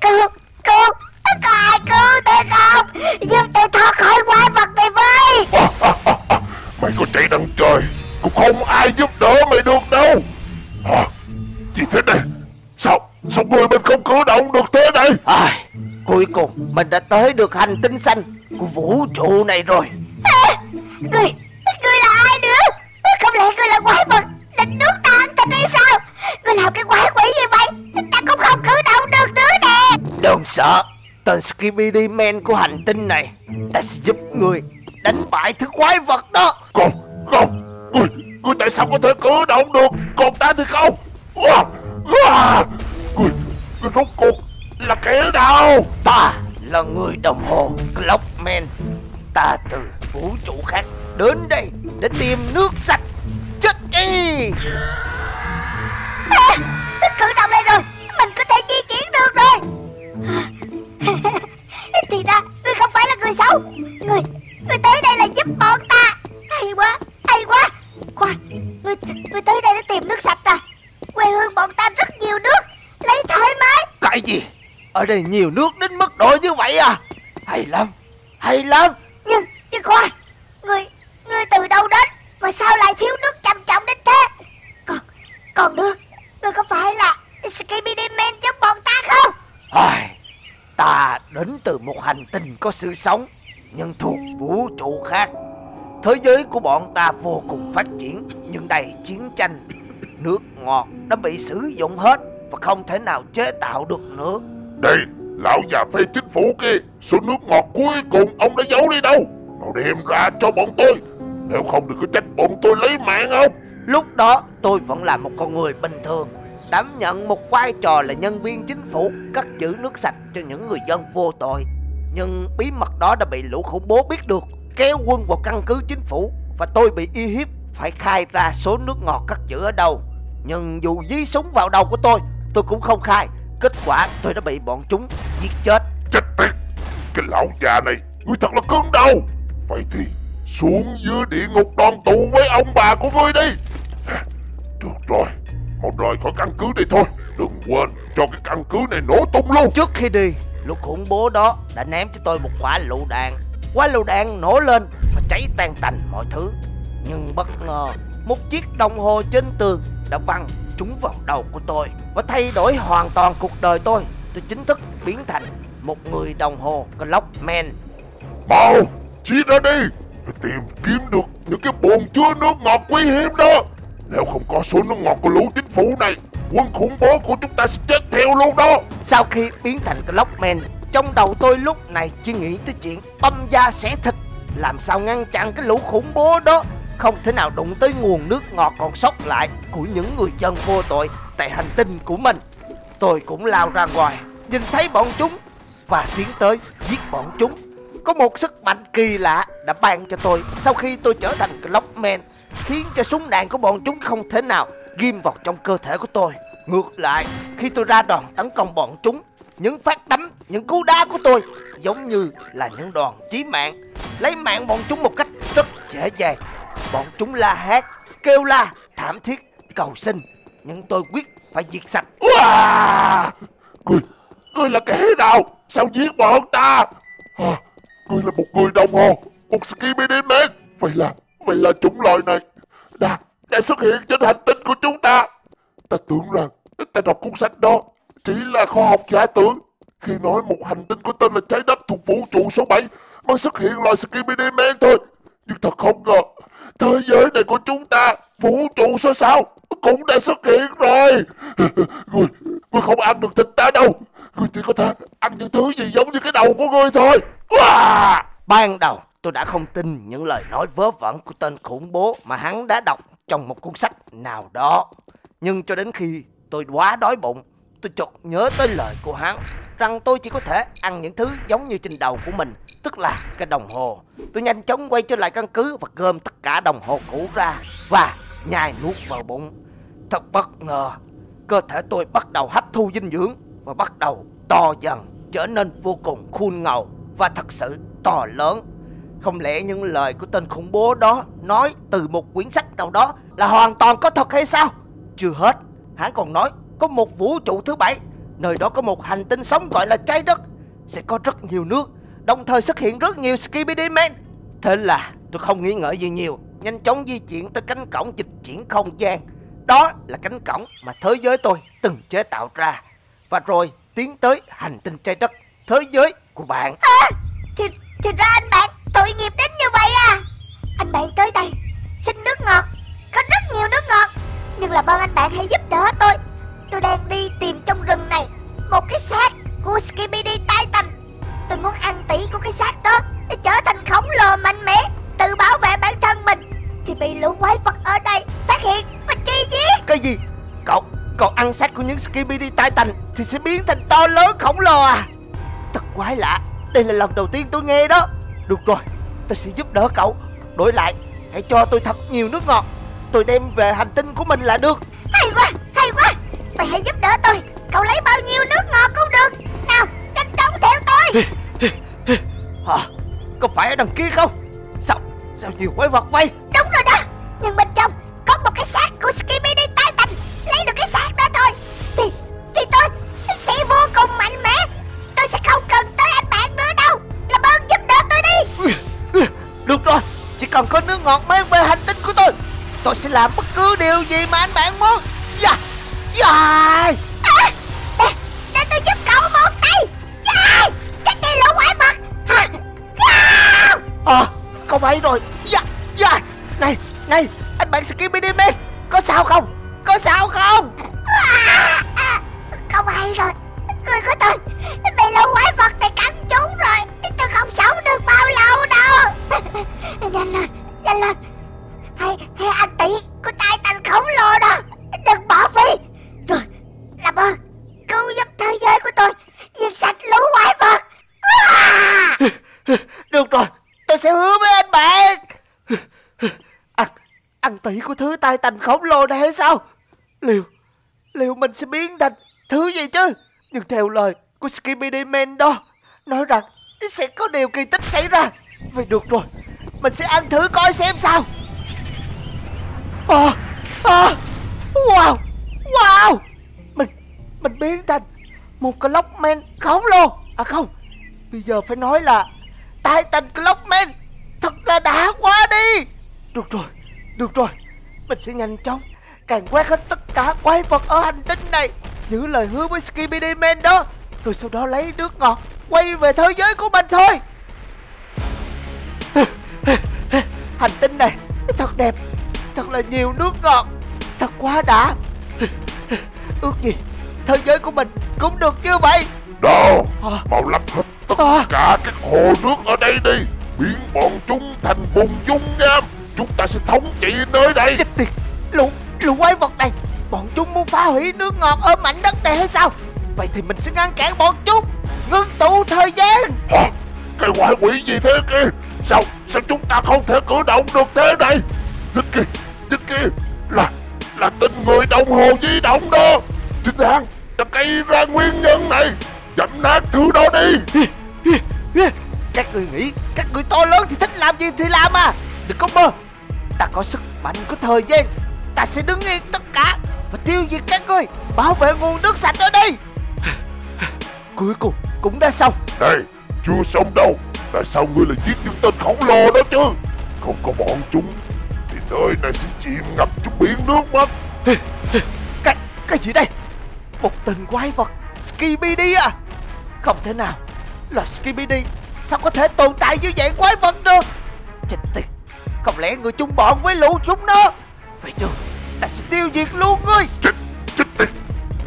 Cứu Cứu Có ai cứu tôi không Giúp tôi thoát khỏi quái vật này với. Mày có chạy đằng trời Cũng không ai giúp đỡ mày được đâu. Hả? Gì thế này? Sao Sao người mình không cử động được thế này? À, Cuối cùng mình đã tới được hành tinh xanh Của vũ trụ này rồi. À, Người Đừng sợ. Tên Skibidi Man của hành tinh này Ta sẽ giúp người đánh bại thứ quái vật đó. Không Không Người Người tại sao có thể cử động được? Còn ta thì không. À, à, Người Người rốt cuộc Là kẻ nào? Ta là người đồng hồ Clockman Ta từ vũ trụ khác đến đây để tìm nước sạch. Chết đi! À, Cử động giúp bọn ta. Hay quá Hay quá. Khoan Ngươi Ngươi tới đây để tìm nước sạch à? Quê hương bọn ta rất nhiều nước. Lấy thoải mái Cái gì? Ở đây nhiều nước đến mức độ như vậy à? Hay lắm Hay lắm. Nhưng Nhưng khoan Ngươi Ngươi từ đâu đến? Mà sao lại thiếu nước trầm trọng đến thế? Còn Còn nữa Ngươi có phải là Skibidi Man giúp bọn ta không? Ai, Ta đến từ một hành tinh có sự sống Nhưng thuộc vũ trụ khác. Thế giới của bọn ta vô cùng phát triển Nhưng đầy chiến tranh. Nước ngọt đã bị sử dụng hết Và không thể nào chế tạo được nữa. Đây Lão già phê chính phủ kia Số nước ngọt cuối cùng ông đã giấu đi đâu? Mau đem ra cho bọn tôi. Nếu không đừng có trách bọn tôi lấy mạng không Lúc đó tôi vẫn là một con người bình thường Đảm nhận một vai trò là nhân viên chính phủ Cất giữ nước sạch cho những người dân vô tội Nhưng bí mật đó đã bị lũ khủng bố biết được Kéo quân vào căn cứ chính phủ Và tôi bị y hiếp Phải khai ra số nước ngọt cất giữ ở đâu. Nhưng dù dí súng vào đầu của tôi Tôi cũng không khai. Kết quả tôi đã bị bọn chúng giết chết. Chết tiệt! Cái lão già này Ngươi thật là cứng đầu. Vậy thì xuống dưới địa ngục đoàn tụ với ông bà của ngươi đi. Được rồi Mau rời khỏi căn cứ đi thôi. Đừng quên cho cái căn cứ này nổ tung luôn. Trước khi đi Lúc khủng bố đó đã ném cho tôi một quả lựu đạn. Quả lựu đạn nổ lên và cháy tan tành mọi thứ. Nhưng bất ngờ, Một chiếc đồng hồ trên tường đã văng trúng vào đầu của tôi Và thay đổi hoàn toàn cuộc đời tôi. Tôi chính thức biến thành một người đồng hồ Clockman Mau chỉ ra đi. Phải tìm kiếm được những cái bồn chứa nước ngọt quý hiếm đó. Nếu không có số nước ngọt của lũ chính phủ này Quân khủng bố của chúng ta sẽ chết theo luôn đó. Sau khi biến thành Clockman Trong đầu tôi lúc này chỉ nghĩ tới chuyện băm da xẻ thịt. Làm sao ngăn chặn cái lũ khủng bố đó? Không thể nào đụng tới nguồn nước ngọt còn sót lại Của những người dân vô tội tại hành tinh của mình. Tôi cũng lao ra ngoài, Nhìn thấy bọn chúng Và tiến tới giết bọn chúng. Có một sức mạnh kỳ lạ đã ban cho tôi. Sau khi tôi trở thành Clockman Khiến cho súng đạn của bọn chúng không thể nào ghim vào trong cơ thể của tôi Ngược lại khi tôi ra đòn tấn công bọn chúng Những phát đấm, những cú đá của tôi Giống như là những đòn chí mạng Lấy mạng bọn chúng một cách rất dễ dàng Bọn chúng la hét, kêu la, thảm thiết, cầu xin Nhưng tôi quyết phải diệt sạch Wow! Ngươi, ngươi là kẻ nào? Sao giết bọn ta? À, ngươi là một người đồng hồ, một Skibidi Man. Vậy là, vậy là chủng loại này đã, đã xuất hiện trên hành tinh của chúng ta. Ta tưởng rằng ta đọc cuốn sách đó chỉ là khoa học giả tưởng. Khi nói một hành tinh có tên là trái đất thuộc vũ trụ số 7 mới xuất hiện loài Skibidi Man thôi. Nhưng thật không ngờ, thế giới này của chúng ta, vũ trụ số 6 cũng đã xuất hiện rồi. Ngươi, ngươi không ăn được thịt ta đâu. Ngươi chỉ có thể ăn những thứ gì giống như cái đầu của ngươi thôi. Wow! Ban đầu tôi đã không tin những lời nói vớ vẩn của tên khủng bố mà hắn đã đọc trong một cuốn sách nào đó. Nhưng cho đến khi tôi quá đói bụng, tôi chợt nhớ tới lời của hắn rằng tôi chỉ có thể ăn những thứ giống như trên đầu của mình, tức là cái đồng hồ. Tôi nhanh chóng quay trở lại căn cứ và gom tất cả đồng hồ cũ ra và nhai nuốt vào bụng. Thật bất ngờ, cơ thể tôi bắt đầu hấp thu dinh dưỡng và bắt đầu to dần, trở nên vô cùng khuôn ngầu và thật sự to lớn. Không lẽ những lời của tên khủng bố đó nói từ một quyển sách nào đó là hoàn toàn có thật hay sao? Chưa hết, hắn còn nói có một vũ trụ thứ bảy Nơi đó có một hành tinh sống gọi là trái đất. Sẽ có rất nhiều nước Đồng thời xuất hiện rất nhiều Skibidi Man Thế là tôi không nghĩ ngợi gì nhiều Nhanh chóng di chuyển tới cánh cổng dịch chuyển không gian. Đó là cánh cổng mà thế giới tôi từng chế tạo ra. Và rồi tiến tới hành tinh trái đất Thế giới của bạn. À, thì, thì ra anh bạn tội nghiệp đến như vậy à? Anh bạn tới đây, Xin nước ngọt. Có rất nhiều nước ngọt, Nhưng là ơn anh bạn hãy giúp đỡ tôi. Tôi đang đi tìm trong rừng này Một cái xác của Skibidi Titan. Tôi muốn ăn tỉ của cái xác đó Để trở thành khổng lồ mạnh mẽ, Tự bảo vệ bản thân mình. Thì bị lũ quái vật ở đây phát hiện. Và chi giết Cái gì? Cậu Cậu ăn xác của những Skibidi Titan Thì sẽ biến thành to lớn khổng lồ à? Thật quái lạ, Đây là lần đầu tiên tôi nghe đó. Được rồi. Tôi sẽ giúp đỡ cậu. Đổi lại Hãy cho tôi thật nhiều nước ngọt. Tôi đem về hành tinh của mình là được. Hay quá Hay quá. Mày hãy giúp đỡ tôi. Cậu lấy bao nhiêu nước ngọt cũng được. Nào nhanh chóng theo tôi. Hả? Có phải ở đằng kia không? Sao Sao nhiều quái vật vậy Cần có nước ngọt mang về hành tinh của tôi. Tôi sẽ làm bất cứ điều gì mà anh bạn muốn. Dạ Dạ. À, để, để tôi giúp cậu một tay. Yeah, Chết đi lũ quái vật à, à. À Cậu bay rồi. Dạ Dạ. Này Này Anh bạn Skibidi Man Có sao không? Có sao không? À, à, Không hay rồi. Người của tôi Bị lũ quái vật Nhanh lên Nhanh lên Hay, hay anh tỷ của tành khổng lồ đó. Đừng bỏ phí Rồi Làm ơn. Cứu giúp thế giới của tôi Diệt sạch lũ quái vật. À! Được rồi Tôi sẽ hứa với anh bạn. Anh Anh tỷ của thứ tay tành khổng lồ này hay sao? Liệu Liệu mình sẽ biến thành thứ gì chứ? Nhưng theo lời của Skibidi Man đó Nói rằng Sẽ có điều kỳ tích xảy ra. Vậy được rồi mình sẽ ăn thử coi xem sao. À, à, Wow Wow. Mình Mình biến thành Một Clockman khổng lồ. À không Bây giờ phải nói là Titan Clockman Thật là đã quá đi. Được rồi Được rồi. Mình sẽ nhanh chóng Càng quét hết tất cả quái vật ở hành tinh này. Giữ lời hứa với Skibidi Man đó Rồi sau đó lấy nước ngọt Quay về thế giới của mình thôi. Đẹp. Thật là nhiều nước ngọt. Thật quá đã. Ước gì Thế giới của mình cũng được như vậy. Đâu À. Mau lấp hết tất À. cả các hồ nước ở đây đi. Biến bọn chúng thành vùng dung nham. Chúng ta sẽ thống trị nơi đây. Chết tiệt. Lũ Lũ quái vật này. Bọn chúng muốn phá hủy nước ngọt ở mảnh đất này hay sao? Vậy thì mình sẽ ngăn cản bọn chúng. Ngưng tụ thời gian. Hả? Cái quái quỷ gì thế kia? Sao Sao chúng ta không thể cử động được thế này Chính kia Chính kia Là Là tình người đồng hồ di động đó. Chính hắn Đã gây ra nguyên nhân này. Dẫm nát thứ đó đi. Các người nghĩ Các người to lớn thì thích làm gì thì làm à. Đừng có mơ. Ta có sức mạnh của thời gian. Ta sẽ đứng yên tất cả Và tiêu diệt các ngươi Bảo vệ nguồn nước sạch ở đây Cuối cùng cũng đã xong. Này Chưa xong đâu. Tại sao ngươi lại giết những tên khổng lồ đó chứ? Không có bọn chúng nơi này sẽ chìm ngập trong biển nước mất. Cái, cái gì đây? Một tên quái vật Skibidi à? Không thể nào Loài Skibidi Sao có thể tồn tại như vậy quái vật được? Chết tiệt Không lẽ người chung bọn với lũ chúng nó? Vậy được Ta sẽ tiêu diệt luôn ngươi. Chết Chết tiệt.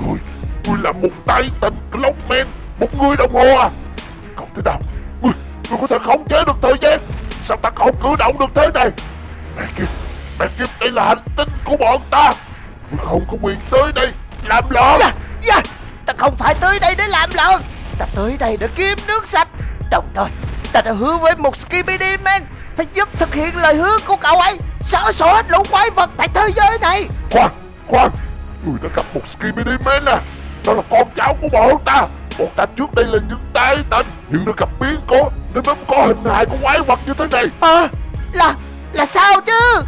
Ngươi Ngươi là một tay tình Clockman Một người đồng hồ à? Không thể nào Ngươi Ngươi có thể khống chế được thời gian. Sao ta không cử động được thế này? Mẹ kiếp Mẹ kiếp đây là hành tinh của bọn ta. Ngươi không có quyền tới đây Làm loạn. Dạ, dạ Ta không phải tới đây để làm loạn. Ta tới đây để kiếm nước sạch. Đồng thời Ta đã hứa với một Skibidi Man Phải giúp thực hiện lời hứa của cậu ấy. Xóa sổ hết lũ quái vật tại thế giới này. Khoan Khoan. Ngươi đã gặp một Skibidi Man à? Đó là con cháu của bọn ta. Bọn ta trước đây là những tay tình Nhưng đã gặp biến cố. Nên mới có hình hài của quái vật như thế này. Ờ Là Là sao chứ